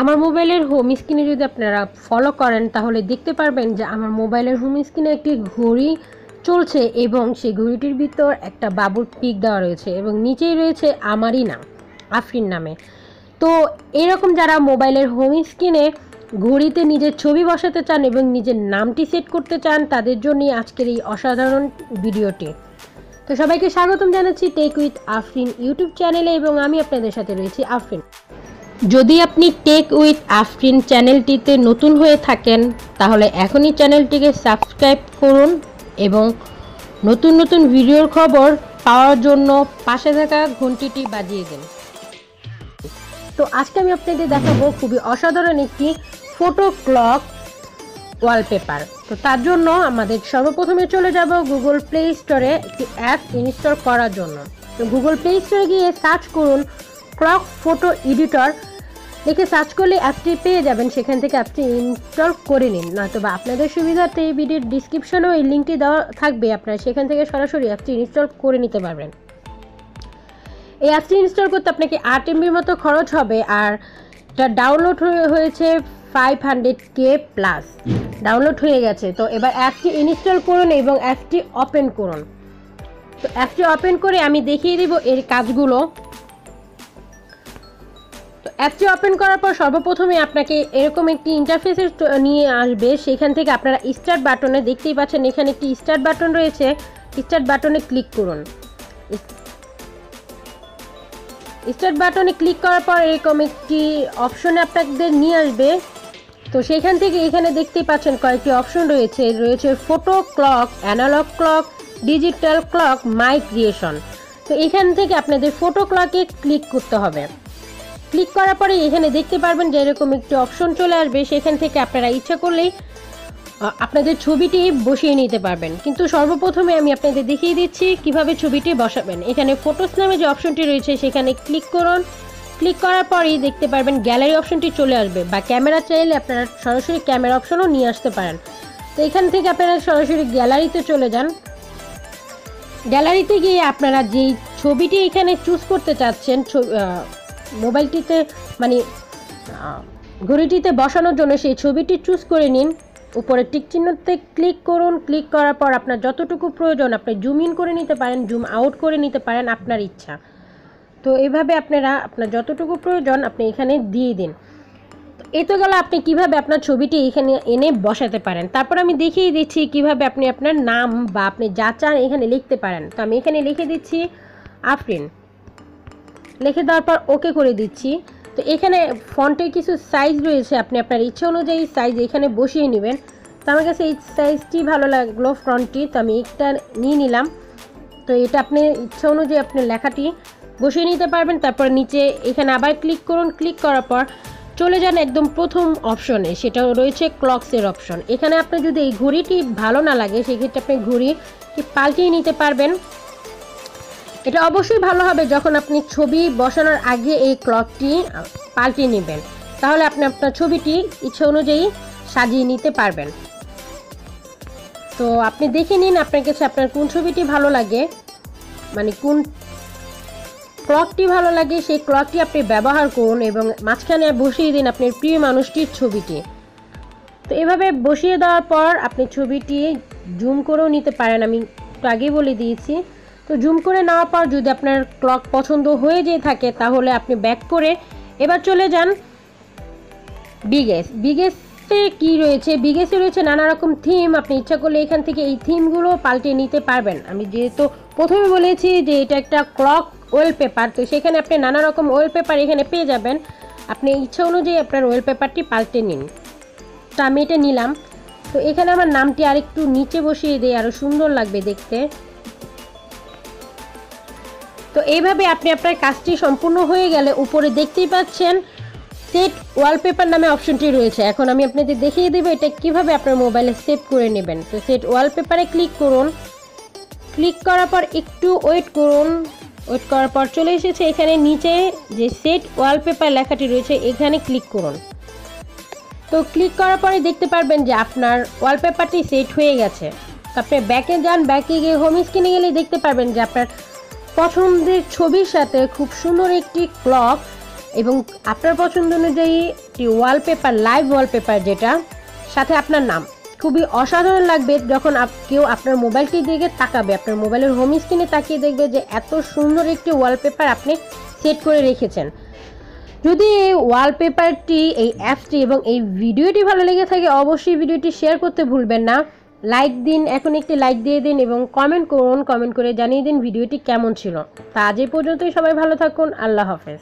আমার মোবাইলের হোম স্ক্রিনে যদি আপনারা ফলো করেন, তাহলে দেখতে পারবেন যে আমার মোবাইলের হোম স্ক্রিনে একটি ঘড়ি চলছে এবং সেই ঘড়িটির ভিতর একটা বাবুর পিক দেওয়া রয়েছে এবং নিচেই রয়েছে আমারই নাম, আফরিন নামে। তো এরকম যারা মোবাইলের হোম স্ক্রিনে ঘড়িতে নিজের ছবি বসাতে চান এবং নিজের নামটি সেট করতে চান, তাদের জন্যই আজকের এই অসাধারণ ভিডিওটি। তো সবাইকে স্বাগতম জানাচ্ছি টেক উইথ আফরিন ইউটিউব চ্যানেলে এবং আমি আপনাদের সাথে রয়েছি আফরিন। যদি আপনি টেক উইথ আফরিন চ্যানেলটিতে নতুন হয়ে থাকেন, তাহলে এখনই চ্যানেলটিকে সাবস্ক্রাইব করুন এবং নতুন নতুন ভিডিওর খবর পাওয়ার জন্য পাশে থাকা ঘন্টিটি বাজিয়ে দিন। তো আজকে আমি আপনাদের দেখাবো খুবই অসাধারণ একটি ফটো ক্লক ওয়ালপেপার তো তার জন্য আমাদের সর্বপ্রথমে চলে যাব গুগল প্লে স্টোরে একটি অ্যাপ ইনস্টল করার জন্য। তো গুগল প্লে স্টোরে গিয়ে সার্চ করুন ক্লক ফটো এডিটর লিখে সার্চ করলে অ্যাপটি পেয়ে যাবেন। সেখান থেকে অ্যাপটি ইনস্টল করে নিন। নয়তো বা আপনাদের সুবিধার্থে এই ভিডিওর ডিসক্রিপশনেও এই লিঙ্কটি দেওয়া থাকবে। আপনারা সেখান থেকে সরাসরি অ্যাপটি ইনস্টল করে নিতে পারবেন। এই অ্যাপটি ইনস্টল করতে আপনাকে আট এমবির মতো খরচ হবে আর এটা ডাউনলোড হয়েছে five hundred K plus download হয়ে গেছে। তো এবার অ্যাপটি ইনস্টল করুন এবং অ্যাপটি ওপেন করুন। তো অ্যাপটি ওপেন করে আমি দেখিয়ে দেব এর কাজগুলো। তো অ্যাপটি ওপেন করার পর সর্বপ্রথমে আপনাকে এরকম একটি ইন্টারফেসের নিয়ে আসবে। সেখান থেকে আপনারা স্টার্ট বাটনে দেখতেই পাচ্ছেন, এখানে একটি স্টার্ট বাটন রয়েছে। স্টার্ট বাটনে ক্লিক করুন। স্টার্ট বাটনে ক্লিক করার পর এরকম একটি অপশনে আপনাদের নিয়ে আসবে। তো সেখান থেকে এখানে দেখতেই পাচ্ছেন কয়েকটি অপশন রয়েছে। রয়েছে photo clock analog clock digital clock my creation তো এখান থেকে আপনাদের ফটো ক্লকে ক্লিক করতে হবে। ক্লিক করার পরে এখানে দেখতে পারবেন যে এরকম একটি অপশন চলে আসবে। সেখান থেকে আপনারা ইচ্ছা করলেই আপনাদের ছবিটি বসিয়ে নিতে পারবেন। কিন্তু সর্বপ্রথমে আমি আপনাদের দেখিয়ে দিচ্ছি কীভাবে ছবিটি বসাবেন। এখানে ফটোস নামে যে অপশনটি রয়েছে, সেখানে ক্লিক করুন। ক্লিক করার পরেই দেখতে পারবেন গ্যালারি অপশনটি চলে আসবে বা ক্যামেরা চাইলে আপনারা সরাসরি ক্যামেরা অপশনও নিয়ে আসতে পারেন। তো এখান থেকে আপনারা সরাসরি গ্যালারিতে চলে যান। গ্যালারিতে গিয়ে আপনারা যেই ছবিটি এখানে চুজ করতে চাচ্ছেন মোবাইলটিতে মানে ঘড়িটিতে বসানোর জন্য সেই ছবিটি চুজ করে নিন। উপরে টিক চিহ্নতে ক্লিক করুন। ক্লিক করার পর আপনার যতটুকু প্রয়োজন, আপনি জুম ইন করে নিতে পারেন জুম আউট করে নিতে পারেন আপনার ইচ্ছা। তো এভাবে আপনারা, আপনার যতটুকু প্রয়োজন, আপনি এখানে দিয়ে দিন। এই তো গেল আপনি কীভাবে আপনার ছবিটি এখানে এনে বসাতে পারেন। তারপর আমি দেখিয়ে দিচ্ছি কীভাবে আপনি আপনার নাম বা আপনি যা চান এখানে লিখতে পারেন। তো আমি এখানে লিখে দিচ্ছি, আফরিন। লিখে দেওয়ার পর ওকে করে দিচ্ছি। তো এখানে ফন্টের কিছু সাইজ রয়েছে আপনি আপনার ইচ্ছা অনুযায়ী সাইজ এখানে বসিয়ে নেবেন। তো আমার কাছে এই সাইজটি ভালো লাগল ফ্রন্টটি তো আমি একটা নিয়ে নিলাম। তো এটা আপনি ইচ্ছা অনুযায়ী আপনি লেখাটি বসিয়ে নিতে পারবেন। তারপর নিচে এখানে আবার ক্লিক করুন। ক্লিক করার পর চলে যান একদম প্রথম অপশনে সেটা রয়েছে ক্লকসের অপশন এখানে আপনি যদি এই ঘড়িটি ভালো না লাগে, সেক্ষেত্রে আপনি ঘড়ি পাল্টিয়ে নিতে পারবেন। এটা অবশ্যই ভালো হবে যখন আপনি ছবি বসানোর আগে এই ক্লকটি পাল্টিয়ে নেবেন। তাহলে আপনি আপনার ছবিটি ইচ্ছে অনুযায়ী সাজিয়ে নিতে পারবেন। তো আপনি দেখে নিন আপনার কাছে আপনার কোন ছবিটি ভালো লাগে। মানে কোন ক্লকটি ভালো লাগে, সেই ক্লকটি আপনি ব্যবহার করুন এবং মাঝখানে বসিয়ে দিন আপনার প্রিয় মানুষটির ছবিটি। তো এভাবে বসিয়ে দেওয়ার পর আপনি ছবিটি জুম করেও নিতে পারেন। আমি একটু আগেই বলে দিয়েছি। তো জুম করে নেওয়ার পর যদি আপনার ক্লক পছন্দ হয়ে যেয়ে থাকে, তাহলে আপনি ব্যাক করে এবার চলে যান বিগেস। বিগেসে কি রয়েছে? বিগেসে রয়েছে নানা রকম থিম। আপনি ইচ্ছা করলে এখান থেকে এই থিমগুলো পাল্টে নিতে পারবেন। আমি যেহেতু প্রথমে বলেছি যে এটা একটা ক্লক ওয়েলপেপার, তো সেখানে আপনি নানা রকম ওয়েলপেপার এখানে পেয়ে যাবেন। আপনি ইচ্ছা অনুযায়ী আপনার ওয়েলপেপারটি পাল্টে নিন। তো আমি এটা নিলাম। তো এখানে আমার নামটি আরেকটু নিচে বসিয়ে দিই আরও সুন্দর লাগবে দেখতে। তো এইভাবে আপনি আপনার কাজটি সম্পূর্ণ হয়ে গেলে উপরে দেখতেই পাচ্ছেন সেট ওয়ালপেপার নামে অপশনটি রয়েছে। এখন আমি আপনাদের দেখিয়ে দেবো এটা কীভাবে আপনার মোবাইলে সেভ করে নেবেন। তো সেট ওয়ালপেপারে ক্লিক করুন। ক্লিক করার পর একটু ওয়েট করুন। ওয়েট করার পর চলে এসেছে। এখানে নিচে যে সেট ওয়ালপেপার লেখাটি রয়েছে, এখানে ক্লিক করুন। তো ক্লিক করার পরে দেখতে পারবেন যে আপনার ওয়ালপেপারটি সেট হয়ে গেছে। আপনি ব্যাকে যান ব্যাকে গিয়ে হোম স্ক্রিনে গেলে দেখতে পারবেন যে আপনার পছন্দের ছবির সাথে খুব সুন্দর একটি ক্লক এবং আপনার পছন্দ অনুযায়ী একটি ওয়ালপেপার লাইভ ওয়ালপেপার যেটা, সাথে আপনার নাম। খুবই অসাধারণ লাগবে যখন কেউ আপনার মোবাইলটি দিকে তাকাবে, আপনার মোবাইলের হোম স্ক্রিনে তাকিয়ে দেখবে যে এত সুন্দর একটি ওয়ালপেপার আপনি সেট করে রেখেছেন। যদি এই ওয়ালপেপারটি এই অ্যাপসটি এবং এই ভিডিওটি ভালো লেগে থাকে, অবশ্যই ভিডিওটি শেয়ার করতে ভুলবেন না। লাইক দিন, এখন একটি লাইক দিয়ে দিন এবং কমেন্ট করুন কমেন্ট করে জানিয়ে দিন ভিডিওটি কেমন ছিল। তা আজ পর্যন্তই, সবাই ভালো থাকুন, আল্লাহ হাফেজ।